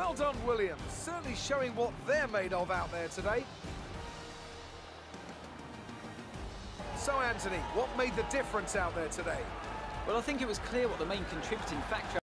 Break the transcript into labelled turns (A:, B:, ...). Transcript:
A: Well done, Williams. Certainly showing what they're made of out there today. So, Anthony, what made the difference out there today?
B: Well, I think it was clear what the main contributing factor